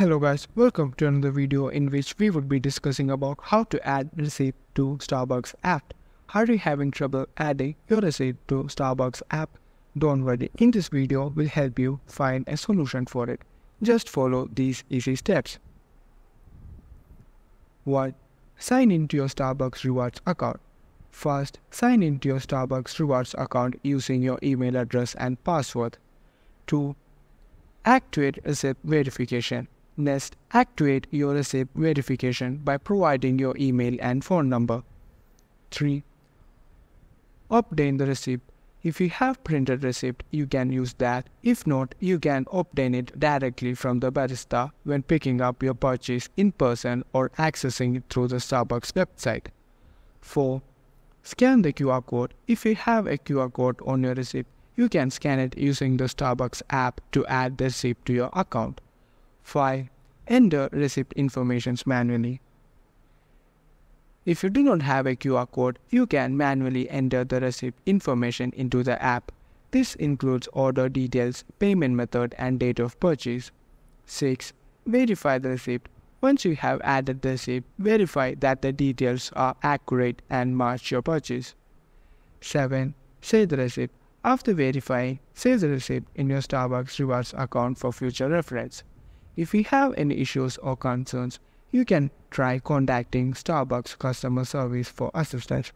Hello guys, welcome to another video in which we would be discussing about how to add receipt to Starbucks app. Are you having trouble adding your receipt to Starbucks app? Don't worry, in this video we will help you find a solution for it. Just follow these easy steps. 1. Sign into your Starbucks Rewards account. First, sign into your Starbucks Rewards account using your email address and password. 2. Activate receipt verification. Next, activate your receipt verification by providing your email and phone number. 3. Obtain the receipt. If you have printed receipt, you can use that. If not, you can obtain it directly from the barista when picking up your purchase in person or accessing it through the Starbucks website. 4. Scan the QR code. If you have a QR code on your receipt, you can scan it using the Starbucks app to add the receipt to your account. 5. Enter uh, receipt information manually. If you do not have a QR code, you can manually enter the receipt information into the app. This includes order details, payment method, and date of purchase. 6. Verify the receipt. Once you have added the receipt, verify that the details are accurate and match your purchase. 7. Save the receipt. After verifying, save the receipt in your Starbucks Rewards account for future reference. If you have any issues or concerns, you can try contacting Starbucks customer service for assistance.